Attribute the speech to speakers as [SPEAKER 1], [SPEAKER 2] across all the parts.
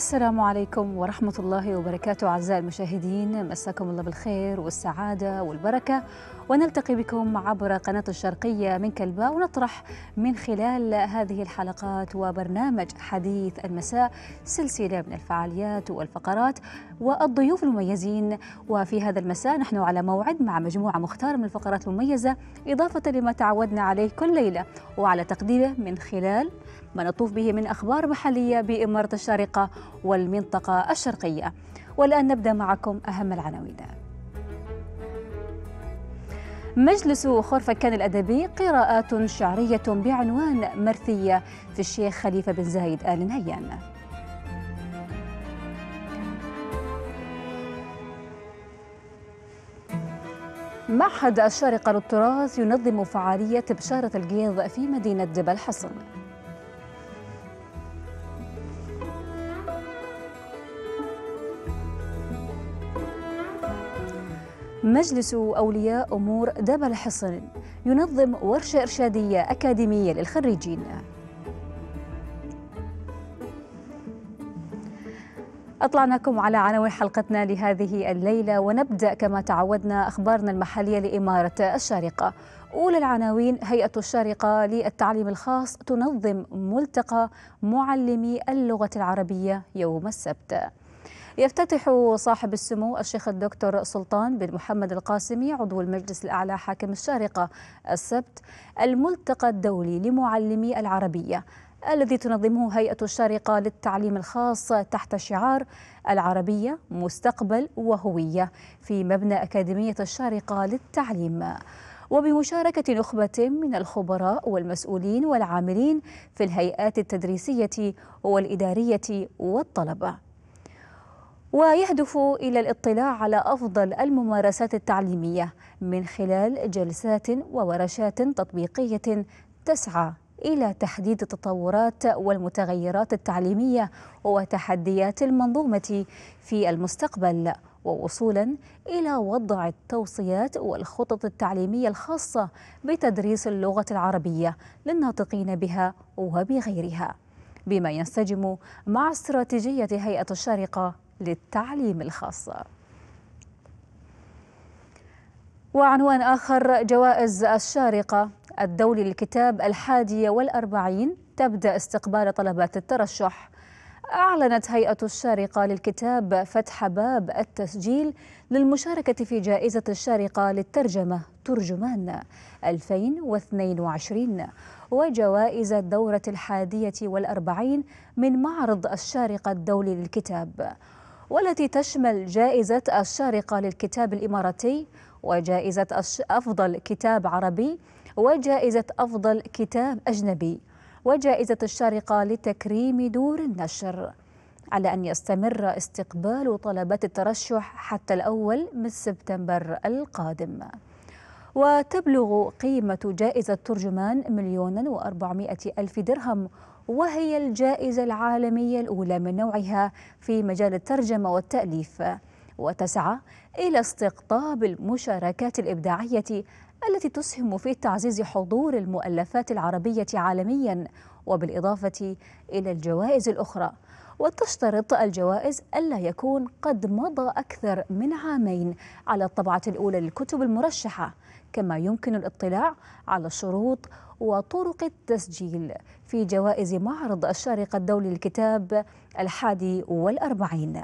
[SPEAKER 1] السلام عليكم ورحمة الله وبركاته أعزائي المشاهدين مساكم الله بالخير والسعادة والبركة. ونلتقي بكم عبر قناة الشرقية من كلباء ونطرح من خلال هذه الحلقات وبرنامج حديث المساء سلسلة من الفعاليات والفقرات والضيوف المميزين. وفي هذا المساء نحن على موعد مع مجموعة مختارة من الفقرات المميزة إضافة لما تعودنا عليه كل ليلة وعلى تقديمه من خلال ما نطوف به من أخبار محلية بإمارة الشارقة والمنطقة الشرقية. والآن نبدأ معكم أهم العناوين. مجلس خرفكان الأدبي قراءات شعرية بعنوان مرثية في الشيخ خليفة بن زايد آل نهيان. معهد الشارقة للتراث ينظم فعالية بشارة القيض في مدينة جبل حصن. مجلس أولياء أمور دبل حصن ينظم ورشة إرشادية أكاديمية للخريجين. أطلعناكم على عناوين حلقتنا لهذه الليلة ونبدأ كما تعودنا أخبارنا المحلية لإمارة الشارقة. أولى العناوين هيئة الشارقة للتعليم الخاص تنظم ملتقى معلمي اللغة العربية يوم السبت. يفتتح صاحب السمو الشيخ الدكتور سلطان بن محمد القاسمي عضو المجلس الأعلى حاكم الشارقة السبت الملتقى الدولي لمعلمي العربية الذي تنظمه هيئة الشارقة للتعليم الخاص تحت شعار العربية مستقبل وهوية في مبنى أكاديمية الشارقة للتعليم. وبمشاركة نخبة من الخبراء والمسؤولين والعاملين في الهيئات التدريسية والإدارية والطلبة. ويهدف إلى الاطلاع على أفضل الممارسات التعليمية من خلال جلسات وورشات تطبيقية تسعى إلى تحديد التطورات والمتغيرات التعليمية وتحديات المنظومة في المستقبل ووصولا إلى وضع التوصيات والخطط التعليمية الخاصة بتدريس اللغة العربية للناطقين بها وبغيرها. بما ينسجم مع استراتيجية هيئة الشارقة للتعليم الخاصة وعنوان آخر جوائز الشارقة. الدولي للكتاب الحادية والأربعين تبدأ استقبال طلبات الترشح. أعلنت هيئة الشارقة للكتاب فتح باب التسجيل للمشاركة في جائزة الشارقة للترجمة ترجمان 2022 وجوائز الدورة الحادية والأربعين من معرض الشارقة الدولي للكتاب. والتي تشمل جائزة الشارقة للكتاب الإماراتي وجائزة أفضل كتاب عربي وجائزة أفضل كتاب أجنبي وجائزة الشارقة لتكريم دور النشر. على أن يستمر استقبال طلبات الترشح حتى الأول من سبتمبر القادم. وتبلغ قيمة جائزة ترجمان مليون وأربعمائة ألف درهم وهي الجائزة العالمية الأولى من نوعها في مجال الترجمة والتأليف وتسعى إلى استقطاب المشاركات الإبداعية التي تسهم في تعزيز حضور المؤلفات العربية عالميا وبالإضافة إلى الجوائز الأخرى. وتشترط الجوائز ألا يكون قد مضى أكثر من عامين على الطبعة الأولى للكتب المرشحة. كما يمكن الاطلاع على الشروط وطرق التسجيل في جوائز معرض الشارقة الدولي للكتاب الحادي والأربعين.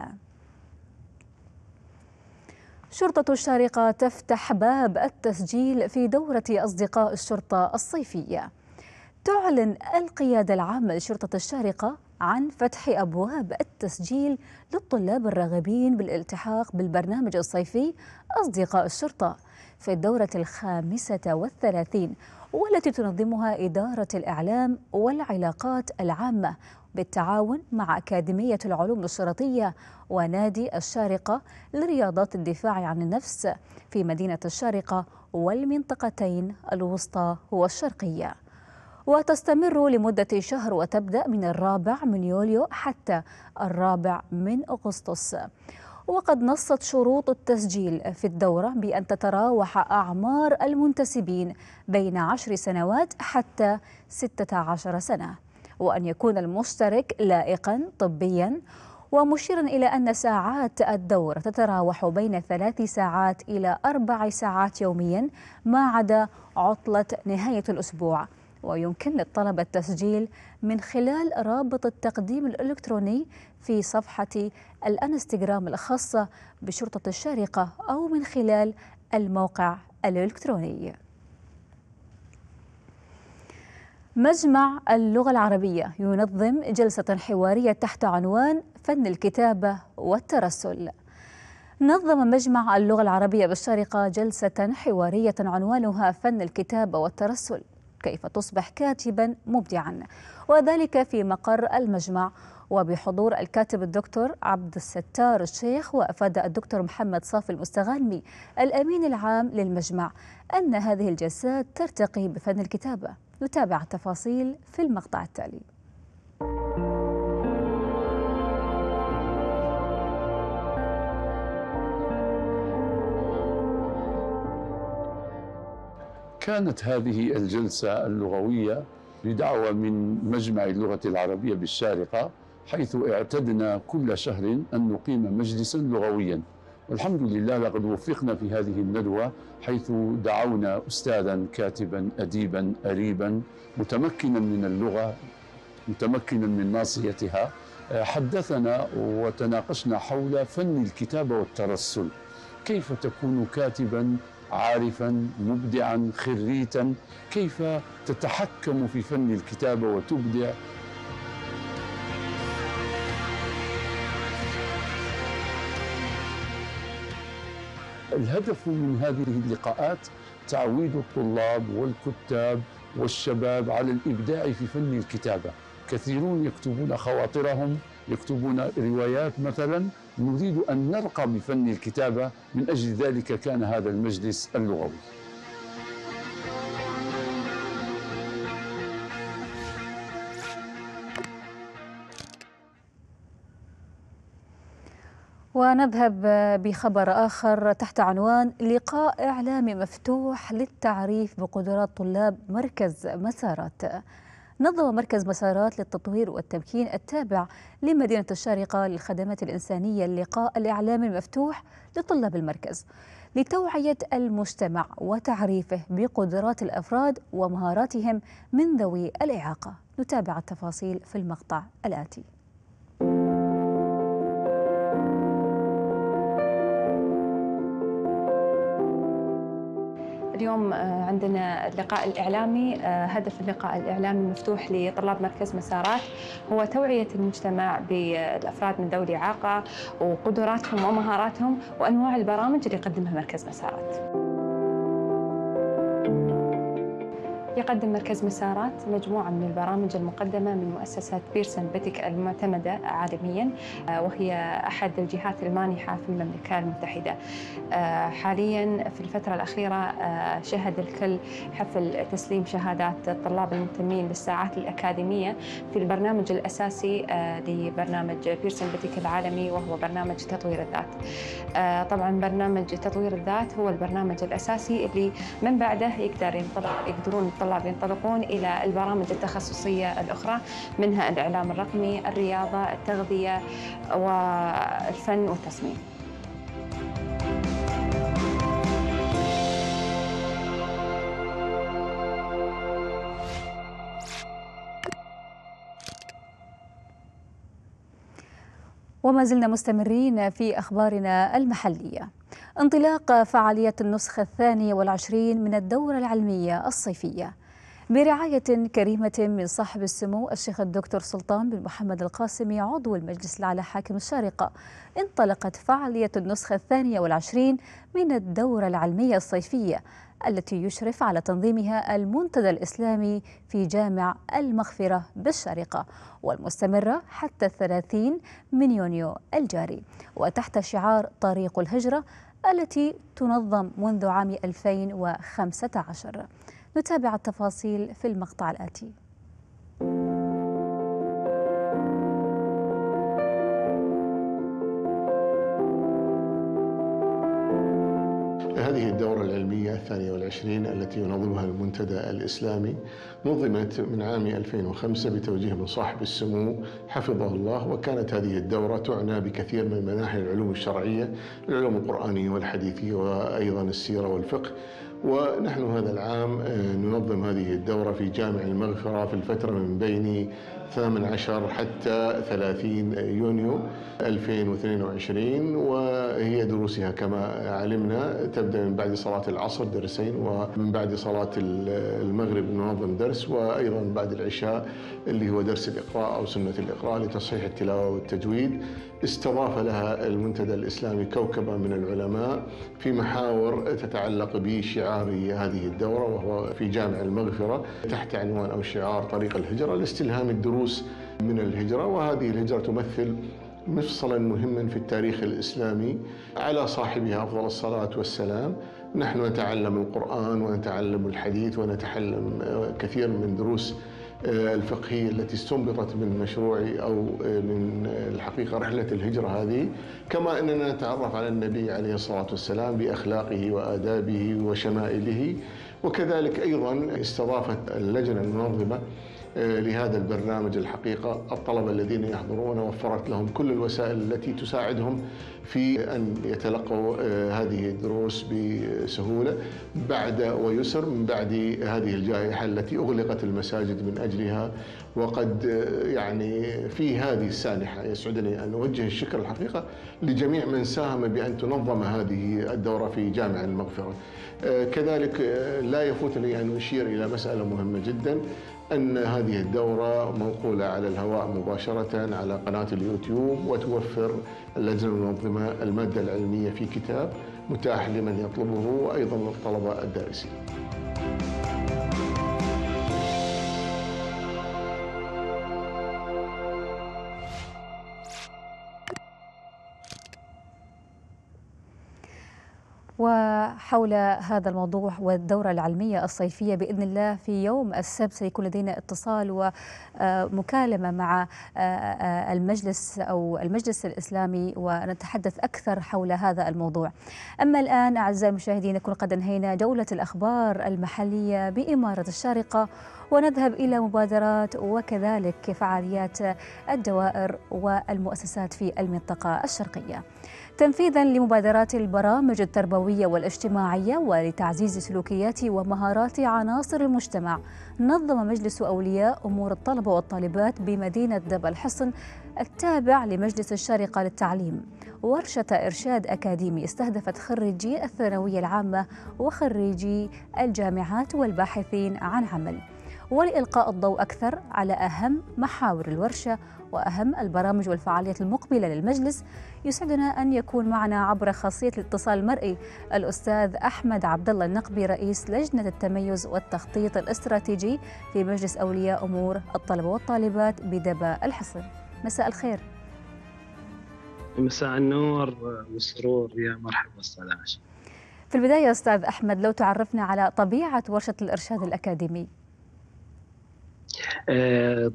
[SPEAKER 1] شرطة الشارقة تفتح باب التسجيل في دورة أصدقاء الشرطة الصيفية. تعلن القيادة العامة لشرطة الشارقة عن فتح أبواب التسجيل للطلاب الراغبين بالالتحاق بالبرنامج الصيفي أصدقاء الشرطة في الدورة الخامسة والثلاثين والتي تنظمها إدارة الإعلام والعلاقات العامة بالتعاون مع أكاديمية العلوم الشرطية ونادي الشارقة لرياضات الدفاع عن النفس في مدينة الشارقة والمنطقتين الوسطى والشرقية. وتستمر لمدة شهر وتبدأ من الرابع من يوليو حتى الرابع من أغسطس. وقد نصت شروط التسجيل في الدورة بأن تتراوح أعمار المنتسبين بين عشر سنوات حتى ستة عشر سنة وأن يكون المشترك لائقا طبيا. ومشيرا إلى أن ساعات الدور تتراوح بين ثلاث ساعات إلى أربع ساعات يوميا ما عدا عطلة نهاية الأسبوع. ويمكن للطلبة التسجيل من خلال رابط التقديم الإلكتروني في صفحة الانستغرام الخاصة بشرطة الشارقة أو من خلال الموقع الإلكتروني. مجمع اللغة العربية ينظم جلسة حوارية تحت عنوان فن الكتابة والترسل. نظم مجمع اللغة العربية بالشارقة جلسة حوارية عنوانها فن الكتابة والترسل. كيف تصبح كاتبا مبدعا. وذلك في مقر المجمع. وبحضور الكاتب الدكتور عبد الستار الشيخ وأفاد الدكتور محمد صافي المستغانمي الأمين العام للمجمع أن هذه الجلسات ترتقي بفن الكتابة. نتابع التفاصيل في المقطع التالي.
[SPEAKER 2] كانت هذه الجلسة اللغوية بدعوة من مجمع اللغة العربية بالشارقة حيث اعتدنا كل شهر أن نقيم مجلسا لغويا. والحمد لله لقد وفقنا في هذه الندوة حيث دعونا أستاذا كاتبا أديبا أريبا متمكنا من اللغة متمكنا من ناصيتها. حدثنا وتناقشنا حول فن الكتابة والترسل. كيف تكون كاتبا عارفا مبدعا خريتا كيف تتحكم في فن الكتابة وتبدع؟ الهدف من هذه اللقاءات تعويد الطلاب والكتاب والشباب على الإبداع في فن الكتابة. كثيرون يكتبون خواطرهم يكتبون روايات مثلا نريد أن نرقى بفن الكتابة من أجل ذلك كان هذا المجلس اللغوي.
[SPEAKER 1] ونذهب بخبر آخر تحت عنوان لقاء إعلامي مفتوح للتعريف بقدرات طلاب مركز مسارات. نظم مركز مسارات للتطوير والتمكين التابع لمدينة الشارقة للخدمات الإنسانية اللقاء الإعلامي المفتوح لطلاب المركز لتوعية المجتمع وتعريفه بقدرات الأفراد ومهاراتهم من ذوي الإعاقة. نتابع التفاصيل في المقطع الآتي.
[SPEAKER 3] اليوم آه، عندنا اللقاء الإعلامي آه، هدف اللقاء الإعلامي المفتوح لطلاب مركز مسارات هو توعية المجتمع بالأفراد من ذوي الإعاقة وقدراتهم ومهاراتهم وأنواع البرامج اللي يقدمها مركز مسارات. يقدم مركز مسارات مجموعة من البرامج المقدمة من مؤسسة بيرسون بيتك المعتمدة عالميا آه، وهي أحد الجهات المانحة في المملكة المتحدة. آه، حاليا في الفترة الأخيرة آه، شهد الكل حفل تسليم شهادات الطلاب المهتمين بالساعات الأكاديمية في البرنامج الأساسي لبرنامج بيرسون بيتك العالمي وهو برنامج تطوير الذات. طبعا برنامج تطوير الذات هو البرنامج الأساسي اللي من بعده يقدر ينطلق يقدرون الطلاب ينطلقون إلى البرامج التخصصية الأخرى منها الإعلام الرقمي الرياضة التغذية والفن والتصميم.
[SPEAKER 1] وما زلنا مستمرين في أخبارنا المحلية. انطلاق فعالية النسخة الثانية والعشرين من الدورة العلمية الصيفية. برعاية كريمة من صاحب السمو الشيخ الدكتور سلطان بن محمد القاسمي عضو المجلس الأعلى حاكم الشارقة انطلقت فعالية النسخة الثانية والعشرين من الدورة العلمية الصيفية التي يشرف على تنظيمها المنتدى الإسلامي في جامع المغفرة بالشارقة والمستمرة حتى الثلاثين من يونيو الجاري. وتحت شعار طريق الهجرة التي تنظم منذ عام 2015 نتابع التفاصيل في المقطع الآتي.
[SPEAKER 4] هذه الدورة العلمية الثانية والعشرين التي ينظمها المنتدى الإسلامي نظمت من عام 2005 بتوجيه من صاحب السمو حفظه الله وكانت هذه الدورة تعنى بكثير من مناحي العلوم الشرعية العلوم القرآنية والحديثية وأيضا السيرة والفقه. ونحن هذا العام آه، ننظم هذه الدورة في جامع المغفرة في الفترة من بين 18 حتى 30 يونيو 2022 وهي دروسها كما علمنا تبدأ من بعد صلاة العصر درسين ومن بعد صلاة المغرب ننظم درس وأيضا بعد العشاء اللي هو درس الإقراء أو سنة الإقراء لتصحيح التلاوة والتجويد. استضاف لها المنتدى الإسلامي كوكبا من العلماء في محاور تتعلق بشعار هذه الدورة وهو في جامع المغفرة تحت عنوان أو شعار طريق الهجرة لاستلهام الدروس من الهجرة. وهذه الهجرة تمثل مفصلا مهما في التاريخ الإسلامي على صاحبها أفضل الصلاة والسلام. نحن نتعلم القرآن ونتعلم الحديث ونتعلم كثير من دروس الفقهية التي استنبطت من مشروع أو آه، من الحقيقة رحلة الهجرة هذه كما أننا نتعرف على النبي عليه الصلاة والسلام بأخلاقه وآدابه وشمائله وكذلك أيضا استضافت اللجنة المنظمة آه، لهذا البرنامج الحقيقة الطلبة الذين يحضرون وفرت لهم كل الوسائل التي تساعدهم في أن يتلقوا آه، هذه الدروس بسهولة بعد ويسر من بعد هذه الجائحة التي أغلقت المساجد من أجلها. وقد آه، يعني في هذه السانحة يسعدني أن أوجه الشكر الحقيقة لجميع من ساهم بأن تنظم هذه الدورة في جامع المغفرة. كذلك لا يفوتني أن أشير إلى مسألة مهمة جدا. أن هذه الدورة منقولة على الهواء مباشرة على قناة اليوتيوب وتوفر اللجنة المنظمة المادة العلمية في كتاب متاح لمن يطلبه وأيضا للطلبة الدارسين.
[SPEAKER 1] وحول هذا الموضوع والدورة العلمية الصيفية بإذن الله في يوم السبت سيكون لدينا اتصال ومكالمة مع المجلس أو المجلس الإسلامي ونتحدث أكثر حول هذا الموضوع. أما الآن أعزائي المشاهدين نكون قد أنهينا جولة الأخبار المحلية بإمارة الشارقة ونذهب إلى مبادرات وكذلك فعاليات الدوائر والمؤسسات في المنطقة الشرقية. تنفيذا لمبادرات البرامج التربوية والاجتماعية ولتعزيز سلوكيات ومهارات عناصر المجتمع نظم مجلس أولياء أمور الطلبة والطالبات بمدينة دبل حصن التابع لمجلس الشارقة للتعليم. ورشة إرشاد أكاديمي استهدفت خريجي الثانوية العامة وخريجي الجامعات والباحثين عن عمل. ولإلقاء الضوء أكثر على أهم محاور الورشة وأهم البرامج والفعاليات المقبلة للمجلس. يسعدنا أن يكون معنا عبر خاصية الاتصال المرئي الأستاذ أحمد عبد الله النقبي رئيس لجنة التميز والتخطيط الاستراتيجي في مجلس أولياء أمور الطلبة والطالبات بدبا الحصن. مساء الخير.
[SPEAKER 5] مساء النور والسرور يا مرحبا أستاذ عاشر
[SPEAKER 1] في البداية أستاذ أحمد لو تعرفنا على طبيعة ورشة الإرشاد الأكاديمي.
[SPEAKER 5] آه،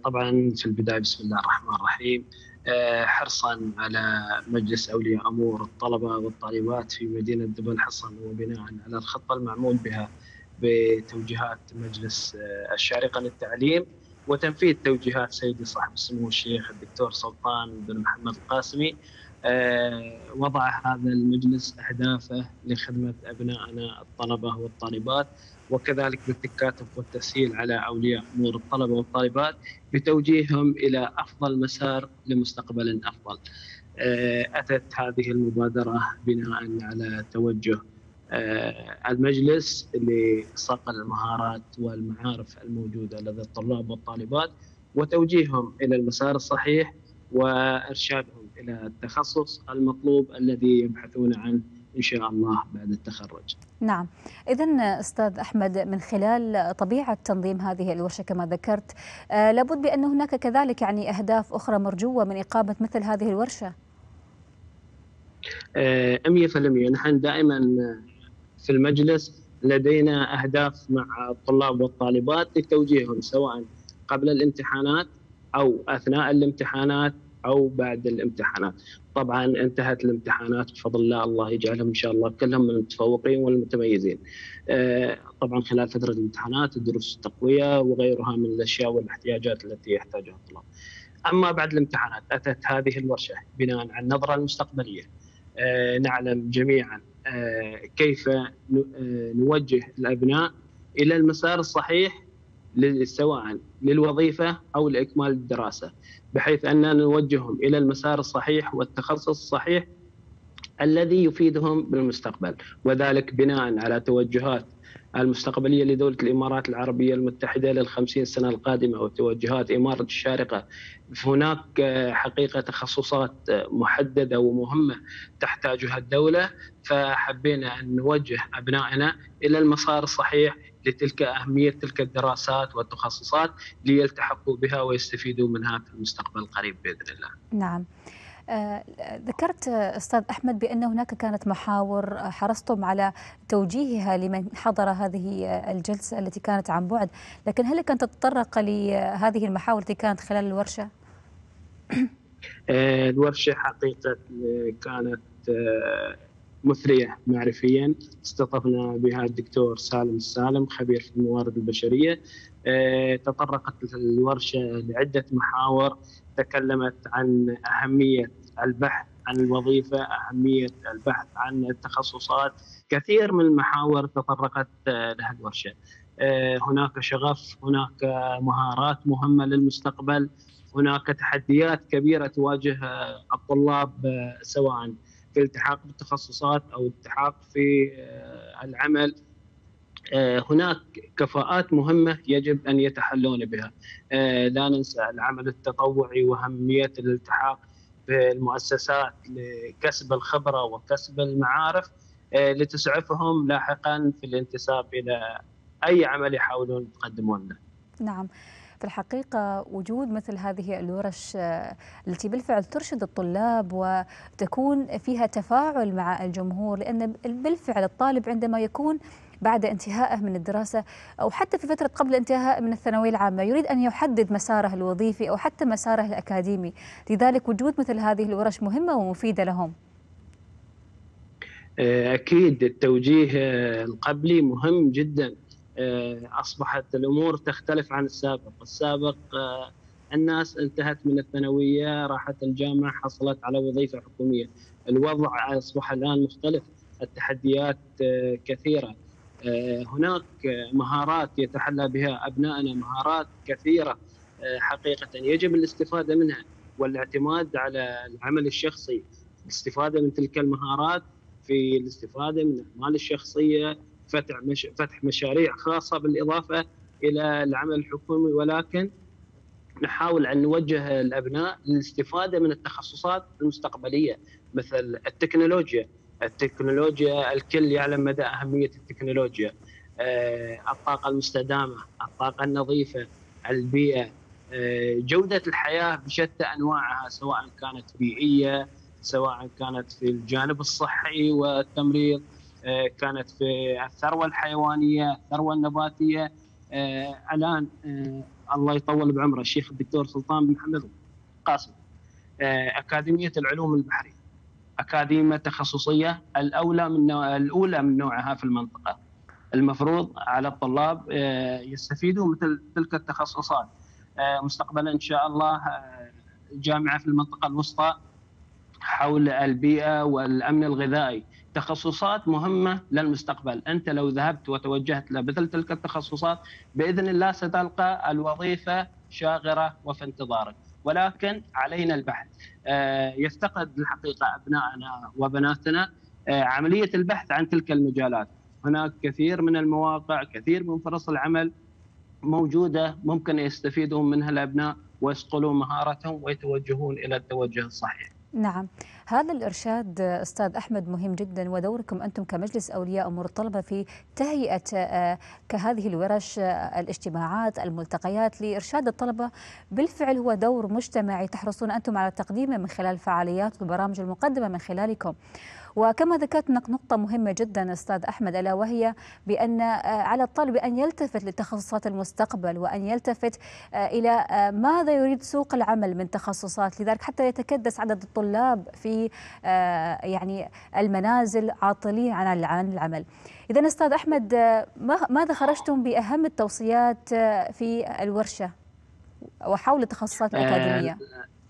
[SPEAKER 5] طبعا في البداية بسم الله الرحمن الرحيم. آه، حرصا على مجلس أولياء أمور الطلبة والطالبات في مدينة دبل حصن وبناء على الخطه المعمول بها بتوجيهات مجلس آه، الشارقة للتعليم وتنفيذ توجيهات سيدي صاحب السمو الشيخ الدكتور سلطان بن محمد القاسمي. وضع هذا المجلس أهدافه لخدمة أبنائنا الطلبة والطالبات وكذلك بالتكاتف والتسهيل على أولياء أمور الطلبة والطالبات بتوجيههم إلى أفضل مسار لمستقبل أفضل. آه، أتت هذه المبادرة بناء على توجه آه، المجلس لصقل المهارات والمعارف الموجودة لدى الطلاب والطالبات وتوجيههم إلى المسار الصحيح وإرشادهم إلى التخصص المطلوب الذي يبحثون عنه إن شاء الله بعد التخرج.
[SPEAKER 1] نعم، اذا أستاذ أحمد من خلال طبيعة تنظيم هذه الورشة كما ذكرت آه لابد بأن هناك كذلك يعني أهداف أخرى مرجوة من إقامة مثل هذه الورشة.
[SPEAKER 5] آه 100% نحن دائما في المجلس لدينا أهداف مع الطلاب والطالبات لتوجيههم سواء قبل الامتحانات أو أثناء الامتحانات أو بعد الامتحانات. طبعا انتهت الامتحانات بفضل الله الله يجعلهم إن شاء الله كلهم من المتفوقين والمتميزين. آه، طبعا خلال فترة الامتحانات الدروس التقوية وغيرها من الأشياء والاحتياجات التي يحتاجها الطلاب. أما بعد الامتحانات أتت هذه الورشة بناء على النظرة المستقبلية. آه، نعلم جميعا آه، كيف نوجه الأبناء إلى المسار الصحيح سواء للوظيفة أو لإكمال الدراسة بحيث أننا نوجههم إلى المسار الصحيح والتخصص الصحيح الذي يفيدهم بالمستقبل. وذلك بناء على توجهات المستقبلية لدولة الإمارات العربية المتحدة للخمسين سنة القادمة وتوجهات إمارة الشارقة. هناك حقيقة تخصصات محددة ومهمة تحتاجها الدولة فحبينا أن نوجه أبنائنا إلى المسار الصحيح لتلك أهمية تلك الدراسات والتخصصات ليلتحقوا بها ويستفيدوا منها في المستقبل القريب بإذن الله.
[SPEAKER 1] نعم. آه، ذكرت أستاذ أحمد بأن هناك كانت محاور حرصتم على توجيهها لمن حضر هذه الجلسة التي كانت عن بعد، لكن هل كنت تتطرق لهذه المحاور التي كانت خلال الورشة؟
[SPEAKER 5] آه، الورشة حقيقة كانت آه، مثرية معرفيا. استضفنا بها الدكتور سالم السالم خبير في الموارد البشرية. آه، تطرقت الورشة لعدة محاور تكلمت عن أهمية البحث عن الوظيفة، أهمية البحث عن التخصصات، كثير من المحاور تطرقت آه، لها الورشة. آه، هناك شغف، هناك مهارات مهمة للمستقبل، هناك تحديات كبيرة تواجه الطلاب سواء في الالتحاق بالتخصصات أو الالتحاق في آه، العمل. آه، هناك كفاءات مهمة يجب أن يتحلون بها. آه، لا ننسى العمل التطوعي وأهمية الالتحاق بالمؤسسات لكسب الخبرة وكسب المعارف لتسعفهم لاحقا في الانتساب إلى أي عمل يحاولون يقدمون له.
[SPEAKER 1] نعم. في الحقيقة وجود مثل هذه الورش آه، التي بالفعل ترشد الطلاب وتكون فيها تفاعل مع الجمهور لأن بالفعل الطالب عندما يكون بعد انتهائه من الدراسة أو حتى في فترة قبل الانتهاء من الثانوية العامة يريد أن يحدد مساره الوظيفي أو حتى مساره الأكاديمي. لذلك وجود مثل هذه الورش مهمة ومفيدة لهم.
[SPEAKER 5] آه، أكيد التوجيه القبلي مهم جدا. آه، أصبحت الأمور تختلف عن السابق، السابق آه، الناس انتهت من الثانوية راحت الجامعة حصلت على وظيفة حكومية، الوضع أصبح الآن مختلف، التحديات آه، كثيرة. هناك مهارات يتحلى بها أبنائنا مهارات كثيرة حقيقة يجب الاستفادة منها والاعتماد على العمل الشخصي، الاستفادة من تلك المهارات في الاستفادة من الأعمال الشخصية فتح مش فتح مشاريع خاصة بالإضافة إلى العمل الحكومي. ولكن نحاول أن نوجه الأبناء للاستفادة من التخصصات المستقبلية مثل التكنولوجيا. التكنولوجيا الكل يعلم مدى أهمية التكنولوجيا. آه، الطاقة المستدامة الطاقة النظيفة البيئة. آه، جودة الحياة بشتى أنواعها سواء كانت بيئية سواء كانت في الجانب الصحي والتمريض. كانت في الثروة الحيوانية، الثروة النباتية. آه، الآن آه، الله يطول بعمره الشيخ الدكتور سلطان بن محمد قاسم. أكاديمية العلوم البحرية. أكاديمية تخصصية الأولى من نوع الأولى من نوعها في المنطقة. المفروض على الطلاب يستفيدوا مثل تلك التخصصات. مستقبلا إن شاء الله جامعة في المنطقة الوسطى حول البيئة والأمن الغذائي. تخصصات مهمة للمستقبل، أنت لو ذهبت وتوجهت لمثل تلك التخصصات بإذن الله ستلقى الوظيفة شاغرة وفي انتظارك، ولكن علينا البحث. آه، يفتقد الحقيقة أبنائنا وبناتنا آه، عملية البحث عن تلك المجالات، هناك كثير من المواقع، كثير من فرص العمل موجودة ممكن يستفيدون منها الأبناء ويصقلون مهارتهم ويتوجهون إلى التوجه الصحيح.
[SPEAKER 1] نعم هذا الإرشاد أستاذ أحمد مهم جدا ودوركم أنتم كمجلس أولياء أمور الطلبة في تهيئة آه، كهذه الورش آه، الاجتماعات الملتقيات لإرشاد الطلبة. بالفعل هو دور مجتمعي تحرصون أنتم على تقديمه من خلال فعاليات والبرامج المقدمة من خلالكم. وكما ذكرت نقطة مهمة جدا أستاذ أحمد ألا وهي بأن آه، على الطالب أن يلتفت لتخصصات المستقبل وأن يلتفت آه، إلى آه، ماذا يريد سوق العمل من تخصصات لذلك حتى يتكدس عدد الطلاب في يعني المنازل عاطلين عن عن العمل إذا أستاذ أحمد ماذا خرجتم بأهم التوصيات في الورشة وحول التخصصات الأكاديمية؟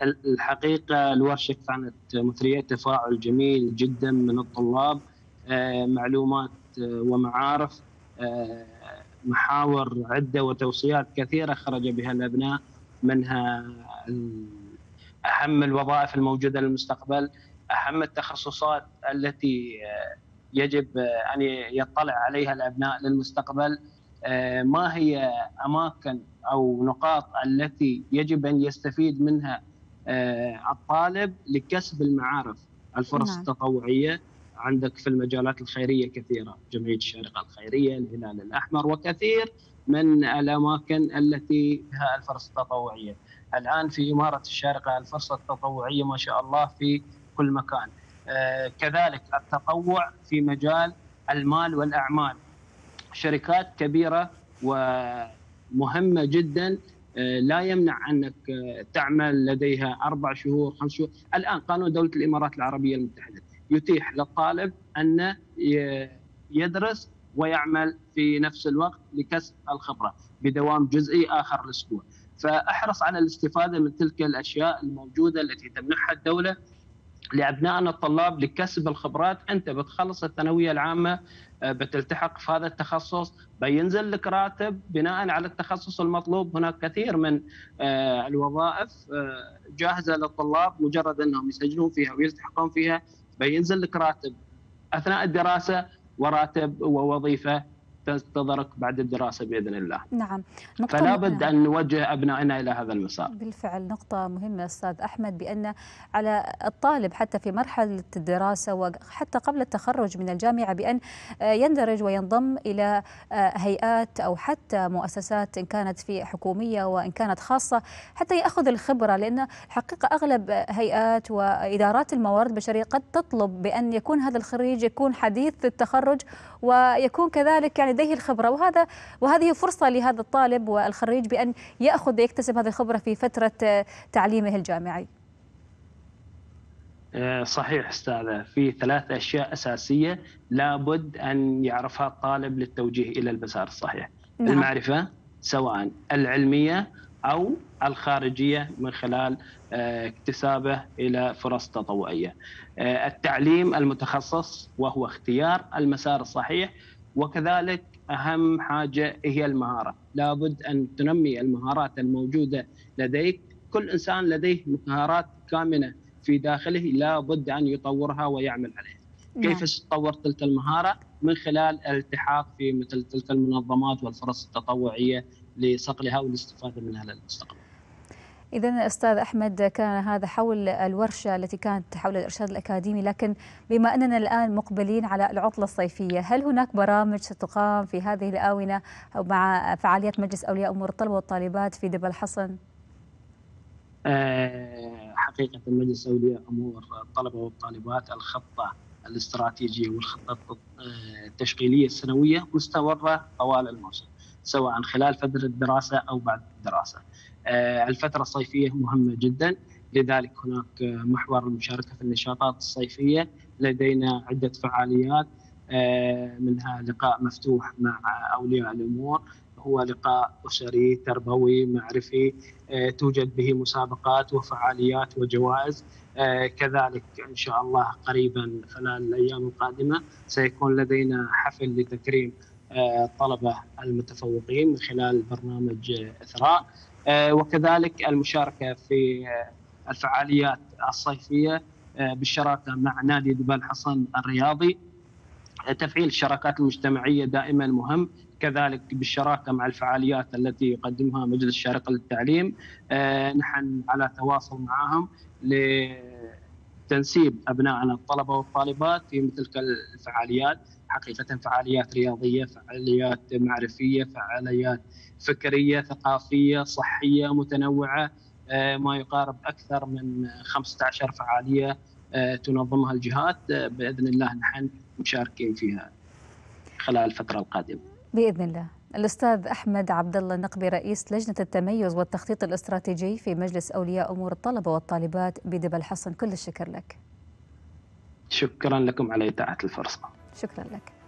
[SPEAKER 5] الحقيقة الورشه كانت مثريه تفاعل جميل جدا من الطلاب آه، معلومات آه، ومعارف آه، محاور عدة وتوصيات كثيرة خرج بها الأبناء منها أهم الوظائف الموجودة للمستقبل أهم التخصصات التي يجب أن يطلع عليها الأبناء للمستقبل. ما هي أماكن أو نقاط التي يجب أن يستفيد منها الطالب لكسب المعارف. الفرص نعم. التطوعيه عندك في المجالات الخيرية كثيرة. جمعية الشارقه الخيرية الهلال الأحمر وكثير من الأماكن التي فيها الفرص التطوعية. الآن في إمارة الشارقة الفرصه التطوعية ما شاء الله في كل مكان. آه، كذلك التطوع في مجال المال والأعمال. شركات كبيرة ومهمة جدا آه، لا يمنع أنك آه، تعمل لديها أربع شهور خمس شهور، الآن قانون دولة الإمارات العربية المتحدة يتيح للطالب أن يدرس ويعمل في نفس الوقت لكسب الخبرة بدوام جزئي آخر الأسبوع. فأحرص على الاستفادة من تلك الأشياء الموجودة التي تمنحها الدولة لأبنائنا الطلاب لكسب الخبرات. أنت بتخلص الثانوية العامة آه، بتلتحق في هذا التخصص. بينزل لك راتب بناء على التخصص المطلوب. هناك كثير من آه، الوظائف آه، جاهزة للطلاب مجرد أنهم يسجلون فيها ويلتحقون فيها. بينزل لك راتب أثناء الدراسة وراتب ووظيفة. تنتظرك بعد الدراسة بإذن الله.
[SPEAKER 1] نعم.
[SPEAKER 5] نقطة فلا بد أن نوجه أبنائنا إلى هذا المسار.
[SPEAKER 1] بالفعل نقطة مهمة أستاذ أحمد بأن على الطالب حتى في مرحلة الدراسة وحتى قبل التخرج من الجامعة بأن يندرج وينضم إلى هيئات أو حتى مؤسسات إن كانت في حكومية وإن كانت خاصة حتى يأخذ الخبرة لأن الحقيقة أغلب هيئات وإدارات الموارد البشرية قد تطلب بأن يكون هذا الخريج يكون حديث التخرج ويكون كذلك يعني لديه الخبرة وهذا وهذه فرصة لهذا الطالب والخريج بأن يأخذ ويكتسب هذه الخبرة في فترة تعليمه الجامعي
[SPEAKER 5] آه، صحيح استاذه في ثلاث أشياء أساسية لابد أن يعرفها الطالب للتوجيه إلى المسار الصحيح نعم. المعرفة سواء العلمية أو الخارجية من خلال آه، اكتسابه إلى فرص تطوعية. آه، التعليم المتخصص وهو اختيار المسار الصحيح وكذلك أهم حاجة هي المهارة، لابد أن تنمي المهارات الموجودة لديك، كل إنسان لديه مهارات كامنة في داخله لابد أن يطورها ويعمل عليها. نعم. كيف تطور تلك المهارة؟ من خلال الالتحاق في مثل تلك المنظمات والفرص التطوعية لصقلها والاستفادة منها للمستقبل.
[SPEAKER 1] إذا أستاذ أحمد كان هذا حول الورشة التي كانت حول الإرشاد الأكاديمي لكن بما أننا الآن مقبلين على العطلة الصيفية هل هناك برامج ستقام في هذه الآونة مع فعاليات مجلس أولياء أمور الطلبة والطالبات في دبل حصن؟
[SPEAKER 5] أه حقيقة مجلس أولياء أمور الطلبة والطالبات الخطة الاستراتيجية والخطة التشغيلية السنوية مستمرة طوال الموسم سواء خلال فترة الدراسة أو بعد الدراسة آه، الفترة الصيفية مهمة جدا. لذلك هناك محور المشاركة في النشاطات الصيفية. لدينا عدة فعاليات. آه، منها لقاء مفتوح مع أولياء الأمور. هو لقاء أسري تربوي معرفي. آه، توجد به مسابقات وفعاليات وجوائز. كذلك إن شاء الله قريبا خلال الأيام القادمة سيكون لدينا حفل لتكريم الطلبة المتفوقين من خلال برنامج إثراء. آه، وكذلك المشاركة في آه، الفعاليات الصيفية آه، بالشراكة مع نادي دبي الحصن الرياضي. تفعيل الشراكات المجتمعية دائما مهم. كذلك بالشراكة مع الفعاليات التي يقدمها مجلس الشارقه للتعليم. نحن على تواصل معهم تنسيب ابنائنا الطلبة والطالبات في مثل الفعاليات. حقيقة فعاليات رياضية، فعاليات معرفية، فعاليات فكرية، ثقافية، صحية متنوعة آه، ما يقارب أكثر من 15 فعالية آه، تنظمها الجهات آه، بإذن الله نحن مشاركين فيها خلال الفترة القادمة.
[SPEAKER 1] بإذن الله. الأستاذ أحمد عبد الله النقبي رئيس لجنة التميز والتخطيط الاستراتيجي في مجلس أولياء أمور الطلبة والطالبات بدبل الحصن كل الشكر لك
[SPEAKER 5] شكرا لكم على إتاحة الفرصة
[SPEAKER 1] شكرا لك.